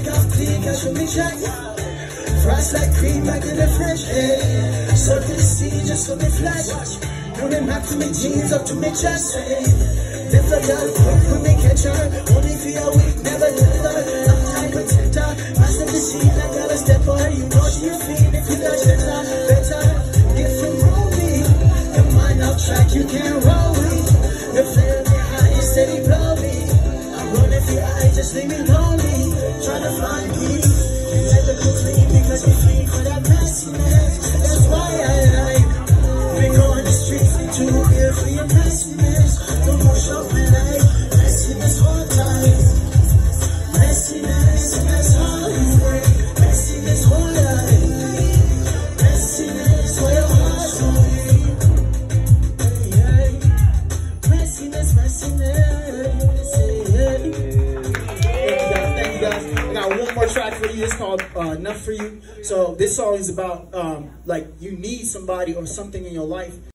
Take off clean, cause you me check. Frost like cream back in the French eh. air. Circle the sea just for me flash. Put them back to me jeans up to me chest. Eh. Hey. The girl quick when they catch her. Only for a week, never let her. I'm time protector. Master the scene, I gotta step on her. You know she a fiend if you touch her. Better get from rolling. Your mind off track, you can't roll Eye, just leave me lonely. Find peace. You because you that messiness. That's why I the streets for your messiness. Shopping like messiness. Messiness. Messiness life. Messiness, where your hey. Messiness, messiness. Hey, guys. I got one more track for you. It's called uh, "Enough for You." So this song is about um, like you need somebody or something in your life